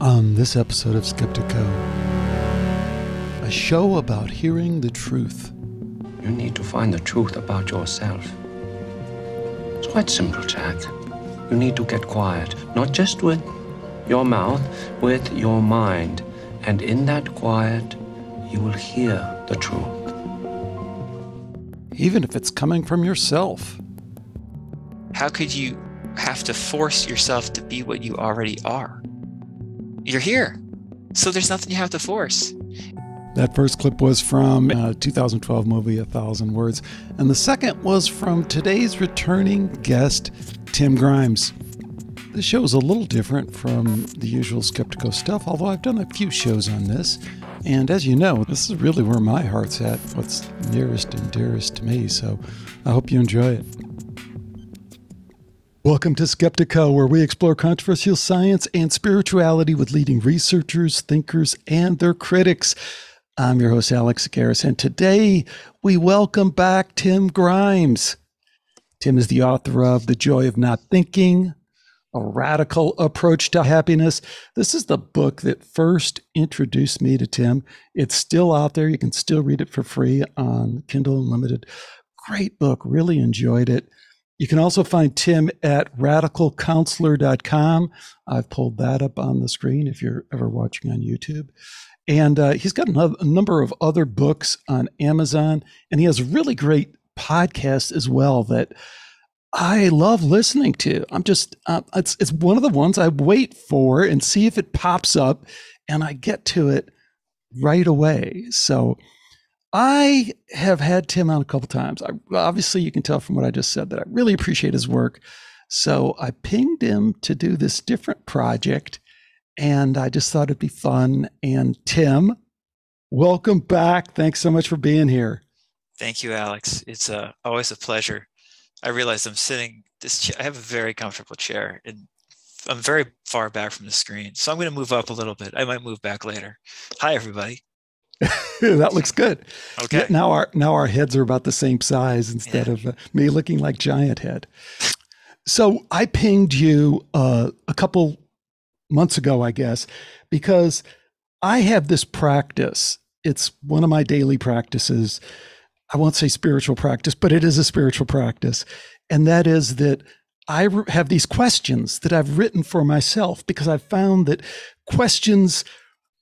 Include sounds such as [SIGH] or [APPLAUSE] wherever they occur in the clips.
On this episode of Skeptiko, a show about hearing the truth. You need to find the truth about yourself. It's quite simple, Jack. You need to get quiet, not just with your mouth, with your mind. And in that quiet, you will hear the truth. Even if it's coming from yourself. How could you have to force yourself to be what you already are? You're here. So there's nothing you have to force. That first clip was from a 2012 movie, A Thousand Words. And the second was from today's returning guest, Tim Grimes. This show is a little different from the usual Skeptiko stuff, although I've done a few shows on this. And as you know, this is really where my heart's at, what's nearest and dearest to me. So I hope you enjoy it. Welcome to Skeptiko, where we explore controversial science and spirituality with leading researchers, thinkers, and their critics. I'm your host, Alex Tsakiris, and today we welcome back Tim Grimes. Tim is the author of The Joy of Not Thinking, A Radical Approach to Happiness. This is the book that first introduced me to Tim. It's still out there. You can still read it for free on Kindle Unlimited. Great book. Really enjoyed it. You can also find Tim at radicalcounselor.com. I've pulled that up on the screen if you're ever watching on YouTube. And uh, he's got a number of other books on Amazon, and he has a really great podcast as well that I love listening to. I'm just, uh, it's, it's one of the ones I wait for and see if it pops up, and I get to it right away. So, I have had Tim on a couple times. I, obviously, you can tell from what I just said that I really appreciate his work. So I pinged him to do this different project, and I just thought it'd be fun. And Tim, welcome back. Thanks so much for being here. Thank you, Alex. It's uh, always a pleasure. I realize I'm sitting this. Cha- I have a very comfortable chair, and I'm very far back from the screen, so I'm going to move up a little bit. I might move back later. Hi, everybody. [LAUGHS] that looks good. Okay. Now our now our heads are about the same size instead Yeah. of uh, me looking like giant head. So I pinged you uh, a couple months ago, I guess, because I have this practice. It's one of my daily practices. I won't say spiritual practice, but it is a spiritual practice, and that is that I have these questions that I've written for myself because I've found that questions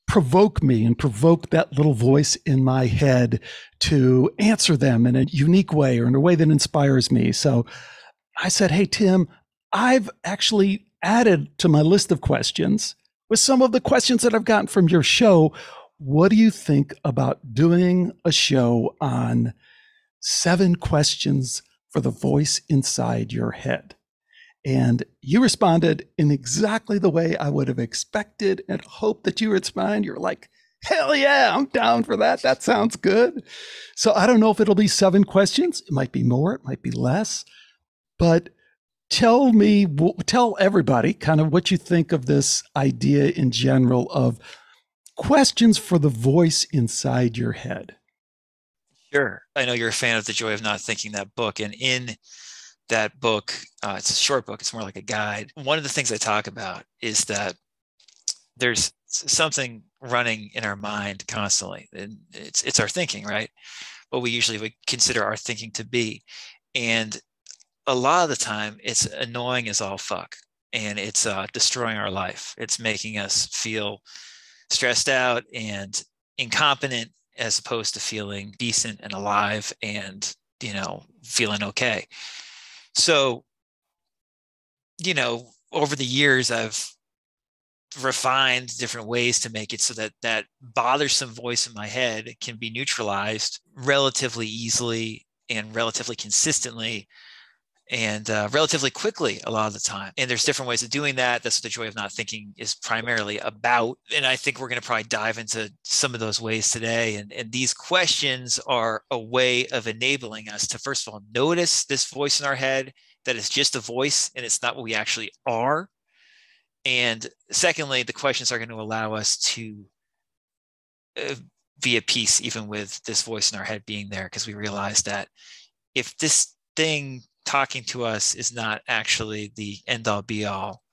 provoke me and provoke that little voice in my head to answer them in a unique way or in a way that inspires me. So I said, Hey, Tim, I've actually added to my list of questions with some of the questions that I've gotten from your show. What do you think about doing a show on seven questions for the voice inside your head? And you responded in exactly the way I would have expected and hoped that you would respond. You're like, hell yeah, I'm down for that. That sounds good. So I don't know if it'll be seven questions. It might be more, it might be less. But tell me, tell everybody kind of what you think of this idea in general of questions for the voice inside your head. Sure. I know you're a fan of The Joy of Not Thinking, that book. And in that book, uh, it's a short book, it's more like a guide. One of the things I talk about is that there's something running in our mind constantly. And it's, it's our thinking, right? What we usually would consider our thinking to be. And a lot of the time, it's annoying as all fuck. And it's uh, destroying our life. It's making us feel stressed out and incompetent as opposed to feeling decent and alive and you know feeling okay so you know over the years i've refined different ways to make it so that that bothersome voice in my head can be neutralized relatively easily and relatively consistently and uh, relatively quickly a lot of the time. And there's different ways of doing that. That's what the joy of not thinking is primarily about. And I think we're going to probably dive into some of those ways today. And, and these questions are a way of enabling us to, first of all, notice this voice in our head that is just a voice and it's not what we actually are. And secondly, the questions are going to allow us to uh, be at peace even with this voice in our head being there because we realize that if this thing talking to us is not actually the end all be all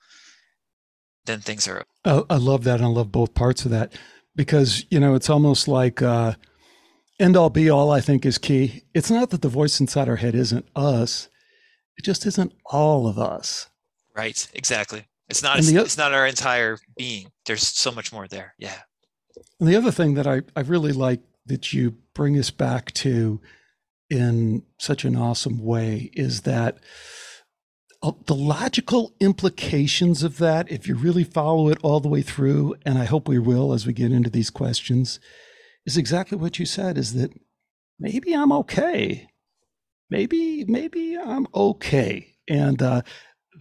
then things are. I, I love that. And I love both parts of that because, you know, it's almost like uh, end all be all, I think, is key. It's not that the voice inside our head isn't us, it just isn't all of us. Right. Exactly. It's not, the, it's not our entire being. There's so much more there. Yeah. And the other thing that I, I really like that you bring us back to in such an awesome way is that uh, the logical implications of that, if you really follow it all the way through, and I hope we will as we get into these questions, is exactly what you said is that maybe I'm okay. Maybe, maybe I'm okay. And uh,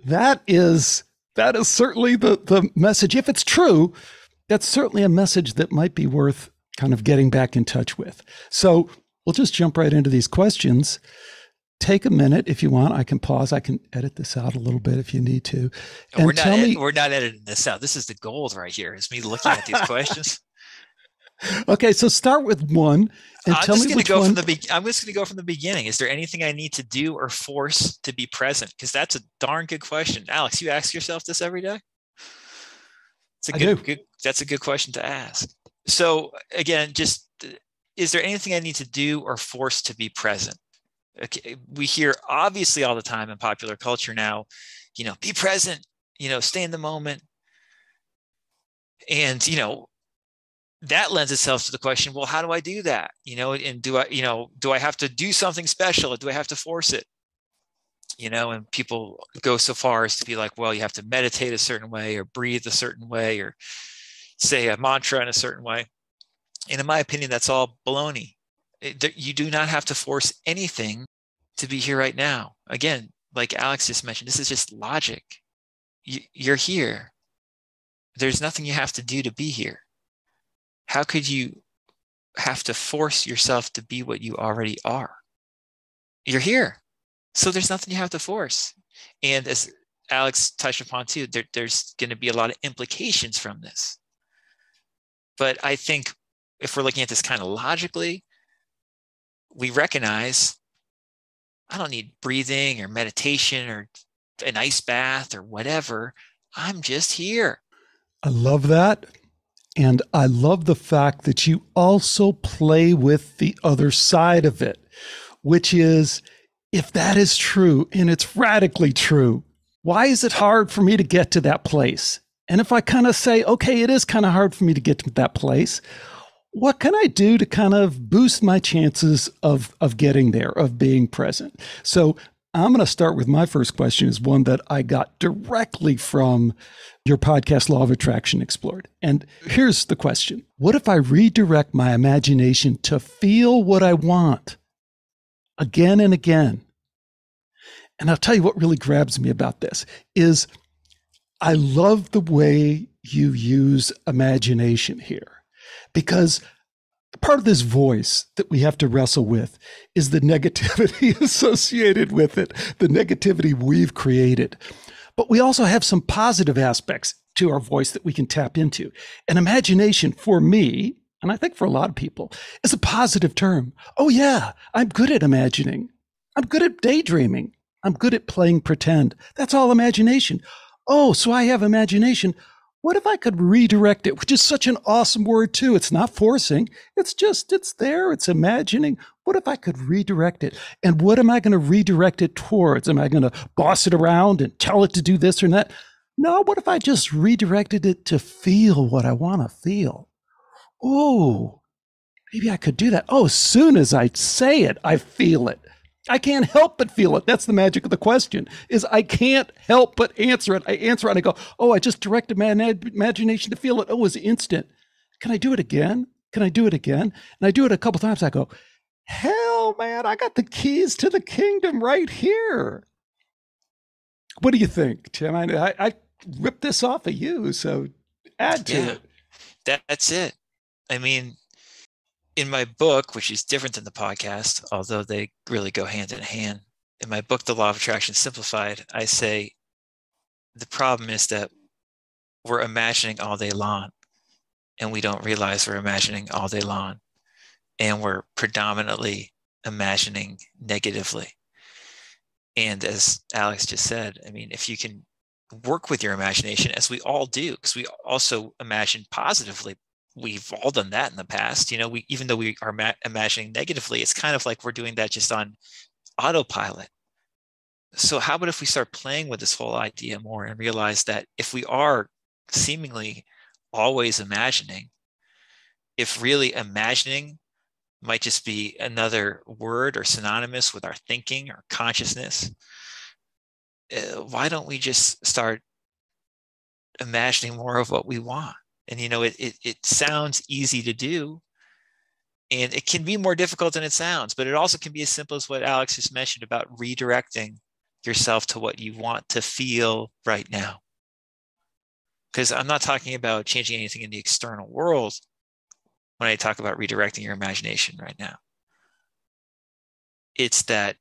that is that is certainly the the message. If it's true, that's certainly a message that might be worth kind of getting back in touch with. So we'll just jump right into these questions. Take a minute if you want. I can pause. I can edit this out a little bit if you need to. And we're not tell me, we're not editing this out. This is the gold right here. Is me looking at these questions. [LAUGHS] Okay, so start with one and I'm tell just me gonna which go one. from the be- I'm just going to go from the beginning. Is there anything I need to do or force to be present? Because that's a darn good question, Alex. You ask yourself this every day. It's a I good, do. good. That's a good question to ask. So again, just is there anything I need to do or force to be present? Okay, we hear obviously all the time in popular culture now, you know, be present, you know, stay in the moment. And, you know, that lends itself to the question, well, how do I do that? You know, and do I, you know, do I have to do something special or do I have to force it? You know, and people go so far as to be like, well, you have to meditate a certain way or breathe a certain way or say a mantra in a certain way. And in my opinion, that's all baloney. You do not have to force anything to be here right now. Again, like Alex just mentioned, this is just logic. You, you're here. There's nothing you have to do to be here. How could you have to force yourself to be what you already are? You're here. So there's nothing you have to force. And as Alex touched upon too, there, there's going to be a lot of implications from this. But I think if we're looking at this kind of logically, we recognize I don't need breathing or meditation or an ice bath or whatever. I'm just here. I love that. And I love the fact that you also play with the other side of it, which is if that is true and it's radically true, why is it hard for me to get to that place? And if I kind of say, okay, it is kind of hard for me to get to that place, what can I do to kind of boost my chances of, of getting there, of being present? So I'm going to start with my first question is one that I got directly from your podcast, Law of Attraction Explored. And here's the question What if I redirect my imagination to feel what I want again and again? And I'll tell you what really grabs me about this is I love the way you use imagination here because part of this voice that we have to wrestle with is the negativity [LAUGHS] associated with it, the negativity we've created. But we also have some positive aspects to our voice that we can tap into. And imagination for me, and I think for a lot of people, is a positive term. Oh, yeah, I'm good at imagining. I'm good at daydreaming. I'm good at playing pretend. That's all imagination. Oh, so I have imagination. What if I could redirect it, which is such an awesome word, too? It's not forcing, it's just, it's there, it's imagining. What if I could redirect it? And what am I going to redirect it towards? Am I going to boss it around and tell it to do this or that? No, what if I just redirected it to feel what I want to feel? Oh, maybe I could do that. Oh, as soon as I say it, I feel it. I can't help but feel it. That's the magic of the question. Is I can't help but answer it. I answer it and I go, "Oh, I just directed my imagination to feel it. Oh, it was instant. Can I do it again? Can I do it again?" And I do it a couple times. I go, "Hell, man, I got the keys to the kingdom right here." What do you think, Tim? I, I, I ripped this off of you, so add to Yeah. it. That, that's it. I mean, in my book, which is different than the podcast, although they really go hand in hand, in my book, The Law of Attraction Simplified, I say the problem is that we're imagining all day long and we don't realize we're imagining all day long and we're predominantly imagining negatively. And as Alex just said, I mean, if you can work with your imagination as we all do because we also imagine positively we've all done that in the past you know we even though we are ma- imagining negatively it's kind of like we're doing that just on autopilot. So how about if we start playing with this whole idea more and realize that if we are seemingly always imagining if really imagining might just be another word or synonymous with our thinking or consciousness uh, why don't we just start imagining more of what we want and you know it, it, it sounds easy to do. And it can be more difficult than it sounds but it also can be as simple as what alex just mentioned about redirecting yourself to what you want to feel right now. Because i'm not talking about changing anything in the external world when i talk about redirecting your imagination right now. It's that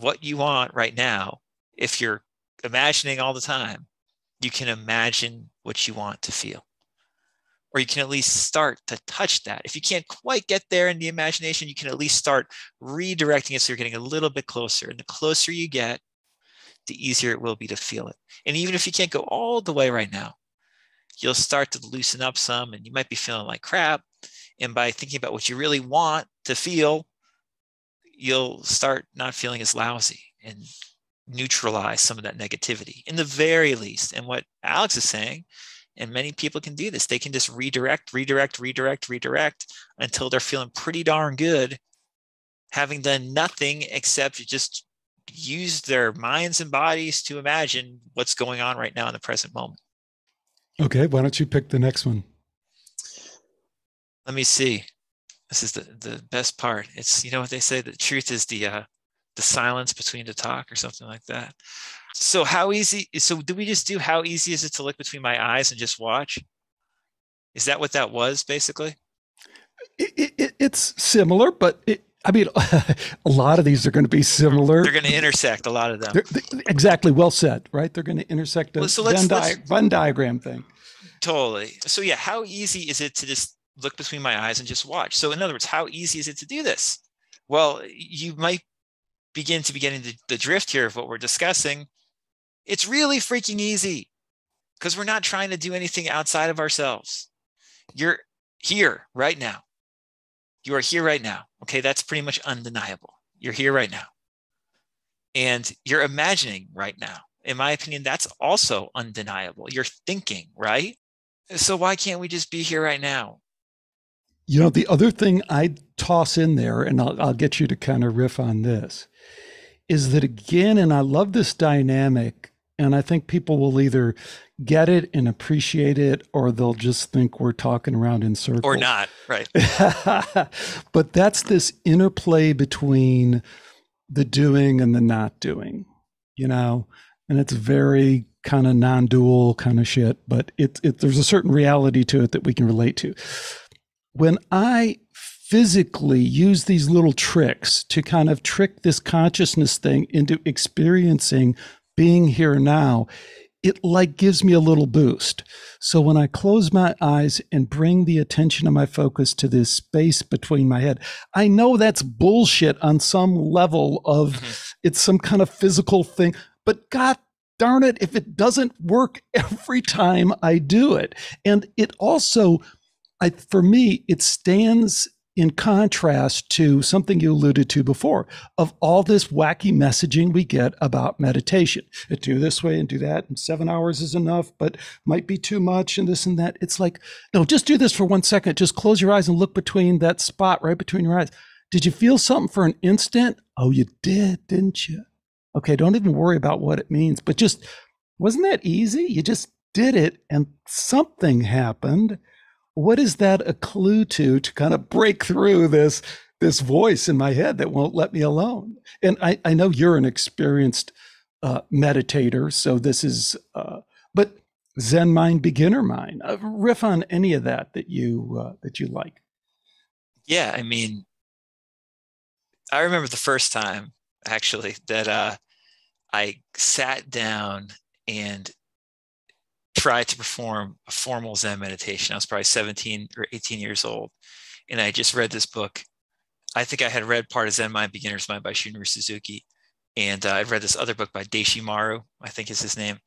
what you want right now if you're imagining all the time you can imagine what you want to feel or you can at least start to touch that. If you can't quite get there in the imagination, you can at least start redirecting it so you're getting a little bit closer. And the closer you get, the easier it will be to feel it. And even if you can't go all the way right now, you'll start to loosen up some and you might be feeling like crap. And by thinking about what you really want to feel, you'll start not feeling as lousy and neutralize some of that negativity in the very least. And what Alex is saying and many people can do this. They can just redirect, redirect, redirect, redirect until they're feeling pretty darn good, having done nothing except just use their minds and bodies to imagine what's going on right now in the present moment. Okay, why don't you pick the next one? Let me see. This is the, the best part. It's you know what they say, the truth is the uh the silence between the talk or something like that. So how easy? So do we just do how easy is it to look between my eyes and just watch? Is that what that was basically? It, it, it's similar, but it, I mean, [LAUGHS] a lot of these are going to be similar. They're going to intersect a lot of them. They're, exactly, well said. Right? They're going to intersect a well, so let's, Venn, let's, di- Venn diagram thing. Totally. So yeah, how easy is it to just look between my eyes and just watch? So in other words, how easy is it to do this? Well, you might begin to be getting the, the drift here of what we're discussing it's really freaking easy because we're not trying to do anything outside of ourselves. You're here right now. You are here right now. Okay, that's pretty much undeniable. You're here right now. And you're imagining right now. In my opinion, that's also undeniable. You're thinking, right? So why can't we just be here right now? You know, the other thing I'd toss in there, and I'll, I'll get you to kind of riff on this, is that again, and I love this dynamic and I think people will either get it and appreciate it or they'll just think we're talking around in circles. Or not, right. [LAUGHS] but that's this interplay between the doing and the not doing, you know? And it's very kind of non-dual kind of shit, but it, it there's a certain reality to it that we can relate to. When I physically use these little tricks to kind of trick this consciousness thing into experiencing being here now, it like gives me a little boost. So when I close my eyes and bring the attention of my focus to this space between my head, I know that's bullshit on some level of mm-hmm. it's some kind of physical thing, but God darn it, if it doesn't work [LAUGHS] every time I do it. And it also, I, for me, it stands in contrast to something you alluded to before of all this wacky messaging we get about meditation. Uh, do this way and do that, and seven hours is enough, but might be too much, and this and that. It's like, no, just do this for one second. Just close your eyes and look between that spot right between your eyes. Did you feel something for an instant? Oh, you did, didn't you? Okay, don't even worry about what it means, but just wasn't that easy? You just did it and something happened what is that a clue to to kind of break through this this voice in my head that won't let me alone? And i, I know you're an experienced uh, meditator so this is uh, but zen mind beginner mind uh, riff on any of that that you uh, that you like. Yeah i mean i remember the first time actually that uh, i sat down and try to perform a formal Zen meditation. I was probably 17 or 18 years old. And I just read this book. I think I had read part of Zen Mind Beginner's Mind by Shunryu Suzuki. and uh, I read this other book by Deshimaru, I think is his name.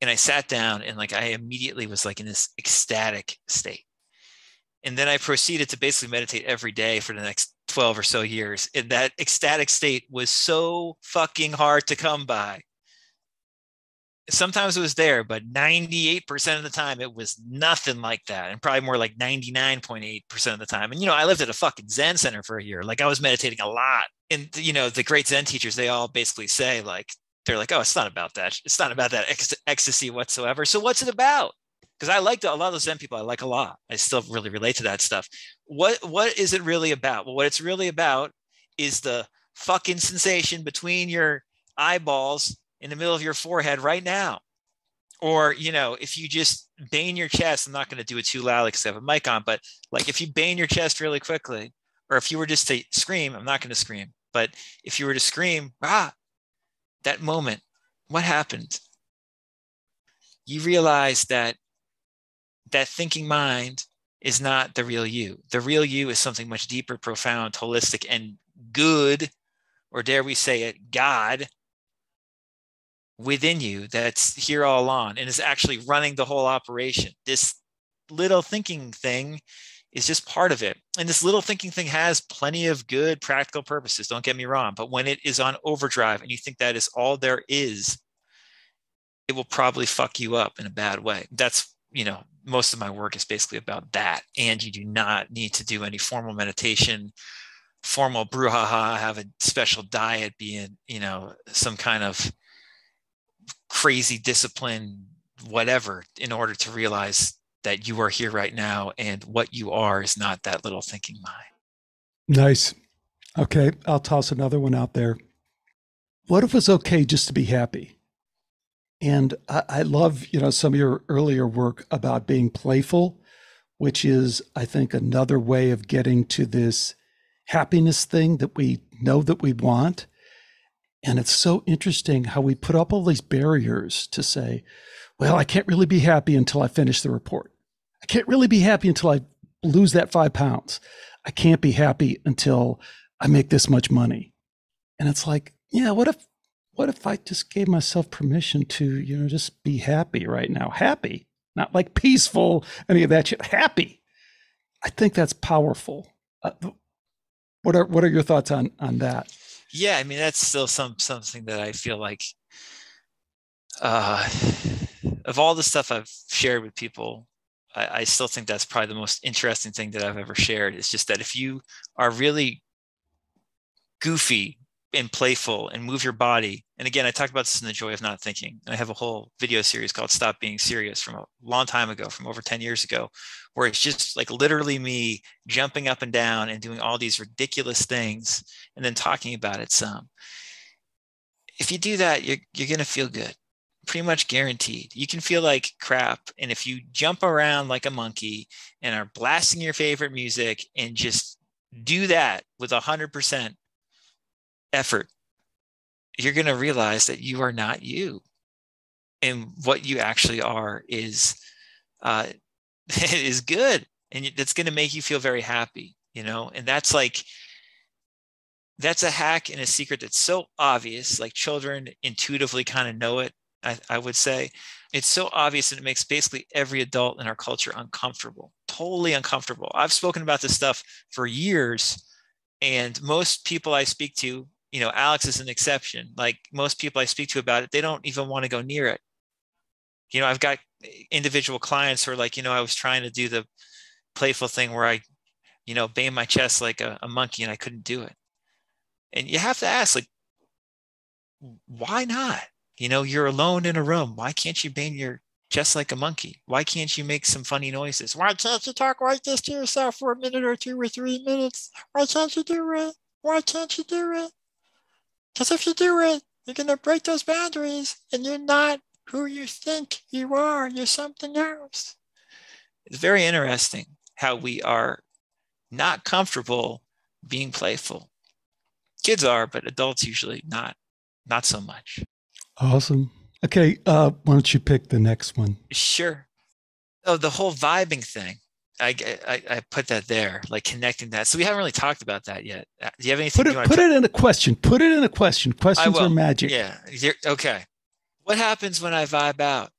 And I sat down and like I immediately was like in this ecstatic state. And then I proceeded to basically meditate every day for the next 12 or so years. And that ecstatic state was so fucking hard to come by sometimes it was there, but 98% of the time it was nothing like that. And probably more like 99.8% of the time. And, you know, I lived at a fucking Zen center for a year. Like I was meditating a lot. And, you know, the great Zen teachers, they all basically say, like, they're like, oh, it's not about that. It's not about that ec- ecstasy whatsoever. So what's it about? Because I like a lot of those Zen people. I like a lot. I still really relate to that stuff. What What is it really about? Well, what it's really about is the fucking sensation between your eyeballs in the middle of your forehead right now. Or, you know, if you just bang your chest, I'm not going to do it too loudly because I have a mic on, but like if you bang your chest really quickly, or if you were just to scream, I'm not going to scream, but if you were to scream, ah, that moment, what happened? You realize that that thinking mind is not the real you. The real you is something much deeper, profound, holistic, and good, or dare we say it, God, within you that's here all along and is actually running the whole operation. This little thinking thing is just part of it. And this little thinking thing has plenty of good practical purposes, don't get me wrong. But when it is on overdrive and you think that is all there is, it will probably fuck you up in a bad way. That's, you know, most of my work is basically about that. And you do not need to do any formal meditation, formal brouhaha, have a special diet, be in, you know, some kind of crazy discipline, whatever, in order to realize that you are here right now and what you are is not that little thinking mind. Nice. Okay, I'll toss another one out there. What if it's okay just to be happy? And I, I love, you know, some of your earlier work about being playful, which is, I think, another way of getting to this happiness thing that we know that we want and it's so interesting how we put up all these barriers to say, well, I can't really be happy until I finish the report. I can't really be happy until I lose that five pounds. I can't be happy until I make this much money. And it's like, yeah, what if what if I just gave myself permission to, you know, just be happy right now? Happy, not like peaceful, any of that shit. Happy. I think that's powerful. Uh, what are what are your thoughts on on that? Yeah, I mean that's still some something that I feel like uh, of all the stuff I've shared with people, I, I, still think that's probably the most interesting thing that I've ever shared. It's just that if you are really goofy and playful and move your body, and again, I talked about this in the joy of not thinking. I have a whole video series called "Stop Being Serious" from a long time ago, from over ten years ago, where it's just like literally me jumping up and down and doing all these ridiculous things and then talking about it some. If you do that, you're, you're going to feel good, pretty much guaranteed. You can feel like crap. And if you jump around like a monkey and are blasting your favorite music and just do that with 100% effort, you're going to realize that you are not you. And what you actually are is uh, [LAUGHS] is good. And it's going to make you feel very happy you know? And that's like that's a hack and a secret that's so obvious like children intuitively kind of know it I, I would say. It's so obvious and it makes basically every adult in our culture uncomfortable totally uncomfortable. I've spoken about this stuff for years and most people i speak to you know alex is an exception like most people i speak to about it they don't even want to go near it you know i've got individual clients who are like, you know, I was trying to do the playful thing where I, you know, bang my chest like a, a monkey and I couldn't do it. And you have to ask, like, why not? You know, you're alone in a room. Why can't you bang your chest like a monkey? Why can't you make some funny noises? Why can't you talk like this to yourself for a minute or two or three minutes? Why can't you do it? Why can't you do it? Because if you do it, you're going to break those boundaries and you're not who you think you are. You're something else. It's very interesting how we are not comfortable being playful. Kids are, but adults usually not, not so much. Awesome. Okay, uh, why don't you pick the next one? Sure. Oh, the whole vibing thing. I, I, I put that there, like connecting that. So we haven't really talked about that yet. Uh, do you have anything? Put it put it in a question. Put it in a question. Questions are magic. Yeah. You're, okay. What happens when I vibe out?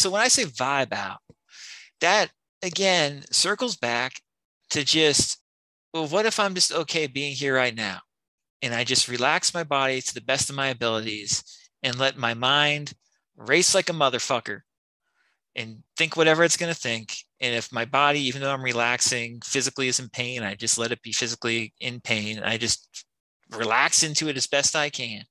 So when I say vibe out, that again circles back to just well, what if I'm just okay being here right now, and I just relax my body to the best of my abilities and let my mind race like a motherfucker and think whatever it's going to think. And if my body, even though I'm relaxing, physically is in pain, I just let it be physically in pain. I just relax into it as best I can.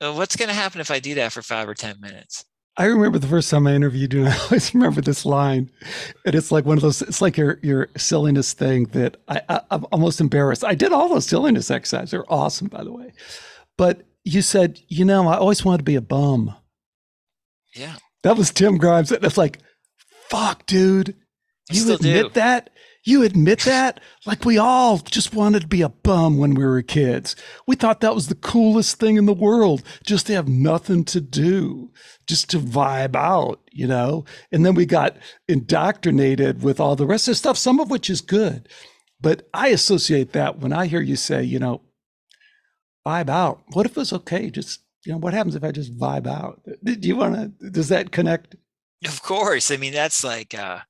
So what's going to happen if I do that for five or 10 minutes? I remember the first time I interviewed you, and [LAUGHS] I always remember this line. And it's like one of those, it's like your, your silliness thing that I, I, I'm almost embarrassed. I did all those silliness exercises. They're awesome, by the way. But you said, you know, I always wanted to be a bum. Yeah. That was Tim Grimes. That's like, fuck, dude. You admit do. that? You admit that? like we all just wanted to be a bum when we were kids. We thought that was the coolest thing in the world, just to have nothing to do, just to vibe out, you know? And then we got indoctrinated with all the rest of the stuff, some of which is good. But I associate that when I hear you say, you know, vibe out. What if it's okay? Just you know, what happens if I just vibe out? Do you want to, does that connect? Of course. I mean, that's like, uh,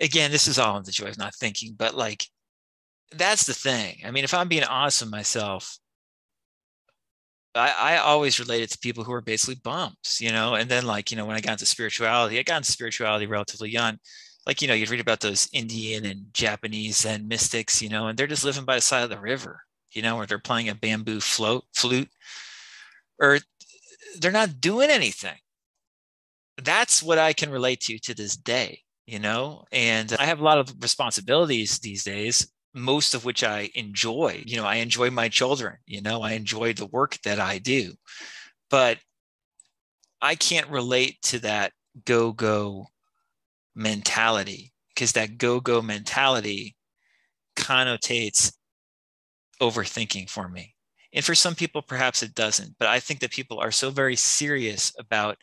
again, this is all in the joy of not thinking, but like, that's the thing. I mean, if I'm being honest with myself, I, I always related to people who are basically bumps, you know, and then like, you know, when I got into spirituality, I got into spirituality relatively young. Like, you know, you'd read about those Indian and Japanese and mystics, you know, and they're just living by the side of the river you know, or they're playing a bamboo float flute, or they're not doing anything. That's what I can relate to to this day, you know. And I have a lot of responsibilities these days, most of which I enjoy. You know, I enjoy my children. You know, I enjoy the work that I do, but I can't relate to that go go mentality because that go go mentality connotates overthinking for me. And for some people, perhaps it doesn't. But I think that people are so very serious about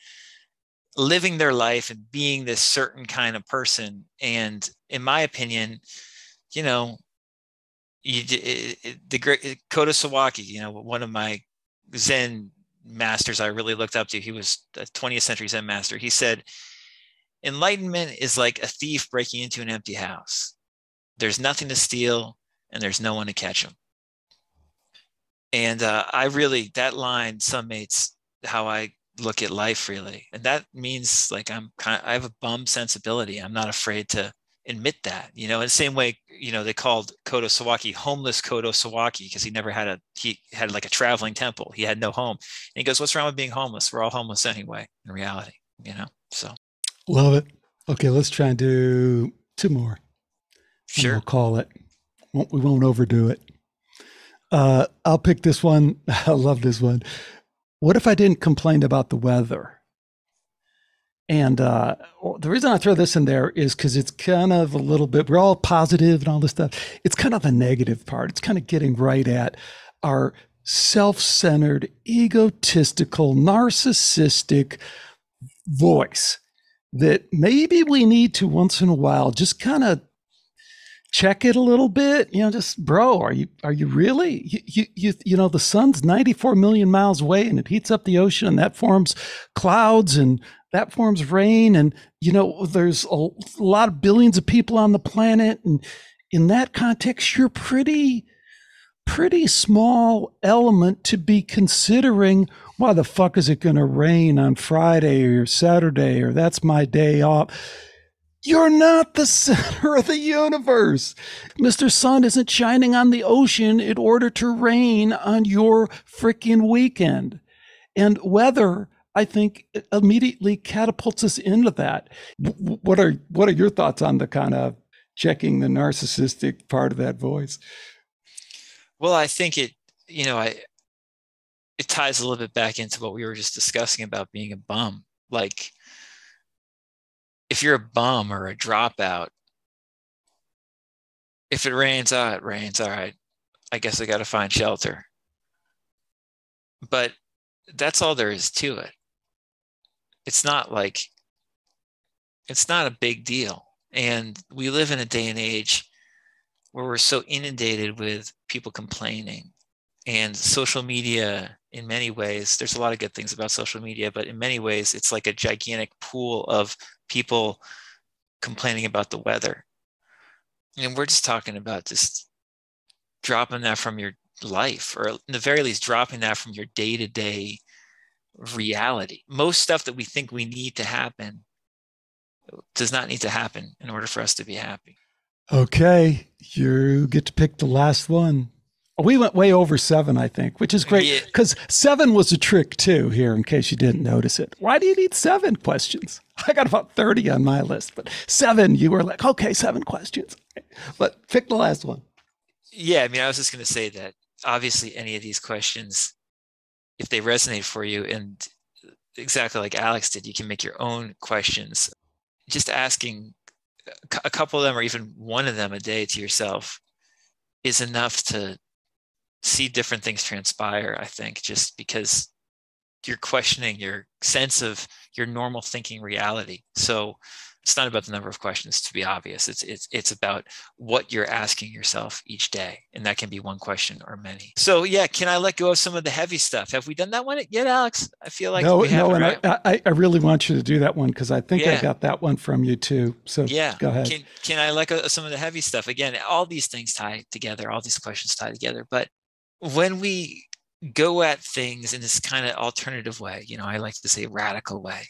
living their life and being this certain kind of person. And in my opinion, you know, you, the great Kodo Sawaki, you know, one of my Zen masters I really looked up to, he was a 20th century Zen master. He said, Enlightenment is like a thief breaking into an empty house. There's nothing to steal and there's no one to catch him and uh, i really that line summates how i look at life really. And that means like i'm kind of, i have a bum sensibility. I'm not afraid to admit that you know in the same way you know they called kodo sawaki homeless kodo sawaki because he never had a he had like a traveling temple. He had no home. And he goes what's wrong with being homeless? We're all homeless anyway in reality you know so. Love it. Okay let's try and do two more. Sure. we'll call it. We won't overdo it uh, I'll pick this one. [LAUGHS] I love this one. What if I didn't complain about the weather? And uh, the reason I throw this in there is because it's kind of a little bit, we're all positive and all this stuff. It's kind of a negative part. It's kind of getting right at our self centered, egotistical, narcissistic voice that maybe we need to once in a while just kind of check it a little bit you know just bro are you are you really? You, you you you know the sun's 94 million miles away and it heats up the ocean and that forms clouds and that forms rain and you know there's a, a lot of billions of people on the planet and in that context you're pretty pretty small element to be considering why the fuck is it going to rain on Friday or Saturday or that's my day off you're not the center of the universe. Mr. Sun isn't shining on the ocean in order to rain on your freaking weekend. And weather, I think, immediately catapults us into that. What are what are your thoughts on the kind of checking the narcissistic part of that voice? Well, I think it, you know, I it ties a little bit back into what we were just discussing about being a bum. Like if you're a bum or a dropout, if it rains, ah, it rains. All right. I guess I got to find shelter. But that's all there is to it. It's not like it's not a big deal. And we live in a day and age where we're so inundated with people complaining and social media in many ways there's a lot of good things about social media but in many ways it's like a gigantic pool of people complaining about the weather. And we're just talking about just dropping that from your life or in the very least dropping that from your day-to-day reality. Most stuff that we think we need to happen does not need to happen in order for us to be happy. Okay you get to pick the last one we went way over seven, I think, which is great because yeah. seven was a trick too. Here, in case you didn't notice it, why do you need seven questions? I got about thirty on my list, but seven, you were like, okay, seven questions. But pick the last one. Yeah, I mean, I was just going to say that obviously, any of these questions, if they resonate for you, and exactly like Alex did, you can make your own questions. Just asking a couple of them, or even one of them a day to yourself, is enough to see different things transpire i think just because you're questioning your sense of your normal thinking reality. So it's not about the number of questions to be obvious. It's it's it's about what you're asking yourself each day and that can be one question or many. So yeah can i let go of some of the heavy stuff? Have we done that one yet alex? I feel like no no and right? I, I really want you to do that one because i think yeah. i got that one from you too. So yeah. go ahead. Can, can i let go of some of the heavy stuff? Again all these things tie together all these questions tie together but when we go at things in this kind of alternative way, you know, I like to say radical way,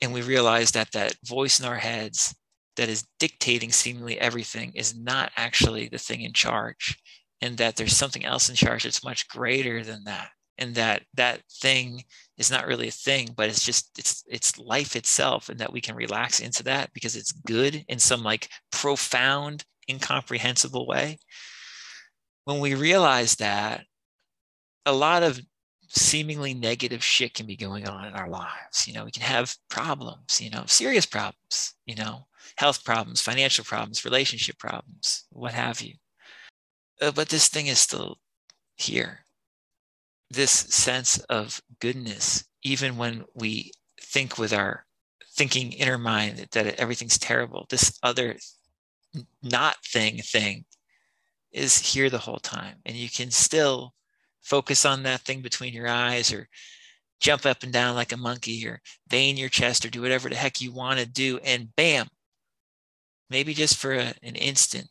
and we realize that that voice in our heads that is dictating seemingly everything is not actually the thing in charge, and that there's something else in charge that's much greater than that, and that that thing is not really a thing, but it's just it's it's life itself, and that we can relax into that because it's good in some like profound, incomprehensible way when we realize that a lot of seemingly negative shit can be going on in our lives. You know, we can have problems, you know, serious problems, you know, health problems, financial problems, relationship problems, what have you. Uh, but this thing is still here. This sense of goodness, even when we think with our thinking inner mind that everything's terrible, this other not thing thing is here the whole time. And you can still focus on that thing between your eyes or jump up and down like a monkey or bang your chest or do whatever the heck you want to do. And bam, maybe just for a, an instant,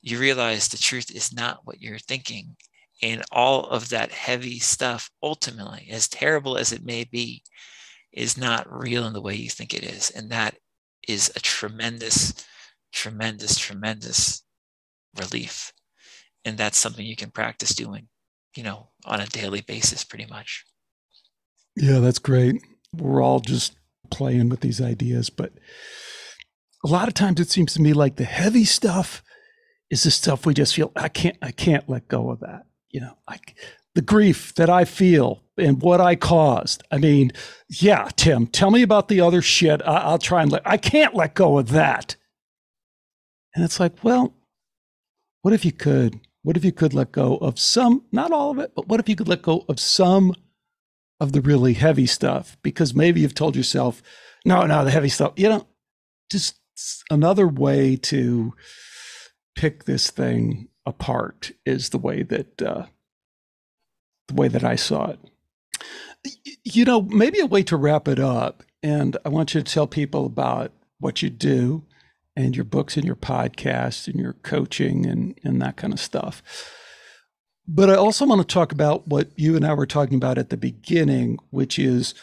you realize the truth is not what you're thinking. And all of that heavy stuff, ultimately, as terrible as it may be, is not real in the way you think it is. And that is a tremendous, tremendous, tremendous relief. And that's something you can practice doing, you know, on a daily basis, pretty much. Yeah, that's great. We're all just playing with these ideas, but a lot of times it seems to me like the heavy stuff is the stuff we just feel I can't I can't let go of that. You know, like the grief that I feel and what I caused. I mean, yeah, Tim, tell me about the other shit. I, will try and let. I can't let go of that. And it's like, well, what if you could? What if you could let go of some, not all of it, but what if you could let go of some of the really heavy stuff? Because maybe you've told yourself, no, no, the heavy stuff, you know, just another way to pick this thing apart is the way that, uh, the way that I saw it. You know, maybe a way to wrap it up. And I want you to tell people about what you do and your books and your podcast and your coaching and, and that kind of stuff. But I also want to talk about what you and I were talking about at the beginning, which is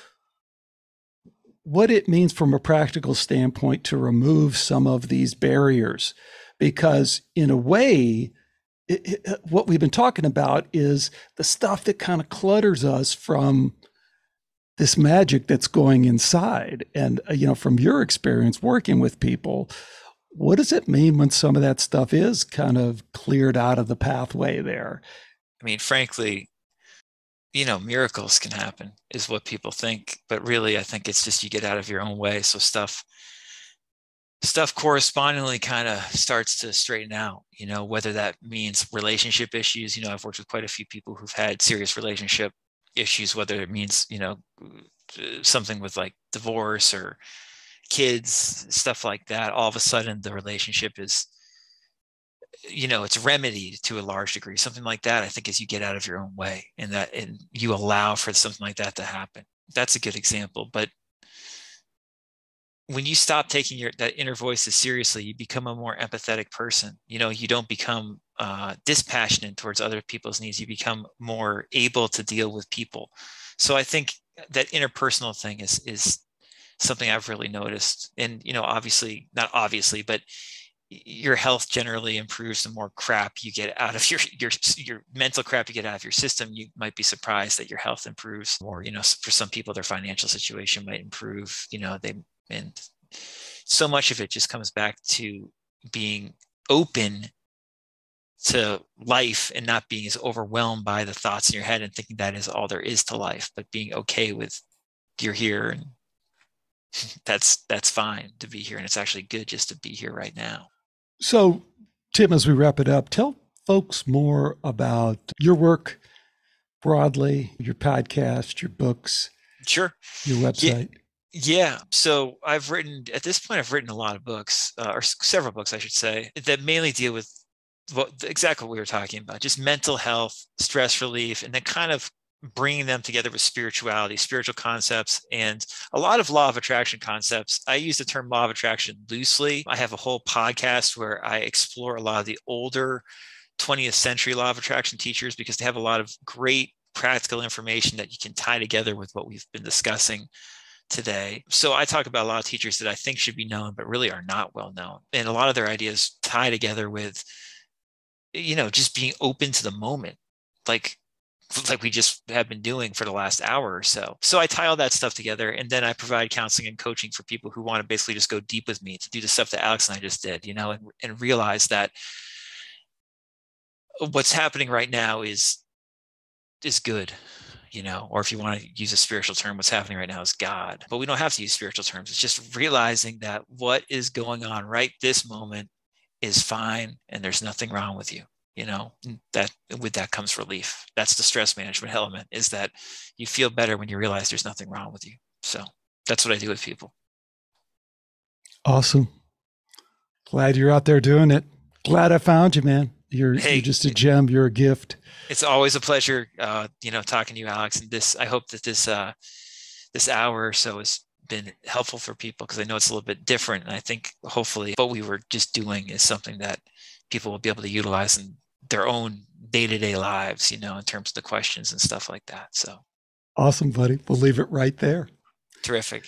what it means from a practical standpoint to remove some of these barriers. Because, in a way, it, it, what we've been talking about is the stuff that kind of clutters us from this magic that's going inside. And, uh, you know, from your experience working with people, what does it mean when some of that stuff is kind of cleared out of the pathway there? I mean, frankly, you know, miracles can happen, is what people think. But really, I think it's just you get out of your own way. So stuff stuff correspondingly kind of starts to straighten out you know whether that means relationship issues you know i've worked with quite a few people who've had serious relationship issues whether it means you know something with like divorce or kids, stuff like that, all of a sudden the relationship is, you know, it's remedied to a large degree. Something like that, I think, as you get out of your own way and that and you allow for something like that to happen. That's a good example. But when you stop taking your that inner voices seriously, you become a more empathetic person. You know, you don't become uh, dispassionate towards other people's needs. You become more able to deal with people. So I think that interpersonal thing is is something I've really noticed. And you know, obviously, not obviously, but your health generally improves the more crap you get out of [LAUGHS] your your your mental crap you get out of your system you might be surprised that your health improves or you know for some people their financial situation might improve you know they and so much of it just comes back to being open to life and not being as overwhelmed by the thoughts in your head and thinking that is all there is to life but being okay with you're here and [LAUGHS] that's that's fine to be here and it's actually good just to be here right now so tim as we wrap it up tell folks more about your work broadly your podcast your books sure your website yeah. Yeah. So I've written, at this point, I've written a lot of books, uh, or several books, I should say, that mainly deal with what exactly what we were talking about just mental health, stress relief, and then kind of bringing them together with spirituality, spiritual concepts, and a lot of law of attraction concepts. I use the term law of attraction loosely. I have a whole podcast where I explore a lot of the older 20th century law of attraction teachers because they have a lot of great practical information that you can tie together with what we've been discussing today. So I talk about a lot of teachers that I think should be known, but really are not well known. And a lot of their ideas tie together with, you know, just being open to the moment. Like [LAUGHS] like we just have been doing for the last hour or so. So I tie all that stuff together and then I provide counseling and coaching for people who want to basically just go deep with me to do the stuff that Alex and I just did, you know, and, and realize that what's happening right now is is good you know, or if you want to use a spiritual term, what's happening right now is God. But we don't have to use spiritual terms. It's just realizing that what is going on right this moment is fine and there's nothing wrong with you. You know, that with that comes relief. That's the stress management element is that you feel better when you realize there's nothing wrong with you. So that's what I do with people. Awesome. Glad you're out there doing it. Glad I found you, man. You're, hey, you're just a gem. You're a gift. It's always a pleasure, uh, you know, talking to you, Alex. And this, I hope that this uh, this hour or so has been helpful for people because I know it's a little bit different. And I think hopefully what we were just doing is something that people will be able to utilize in their own day to day lives, you know, in terms of the questions and stuff like that. So awesome, buddy. We'll leave it right there. Terrific.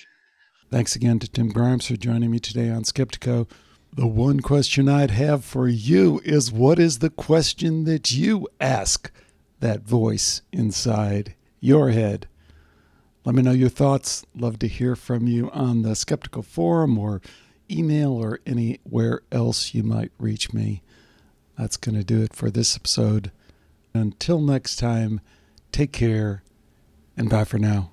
Thanks again to Tim Grimes for joining me today on Skeptiko. The one question I'd have for you is what is the question that you ask that voice inside your head? Let me know your thoughts. Love to hear from you on the Skeptiko Forum or email or anywhere else you might reach me. That's going to do it for this episode. Until next time, take care and bye for now.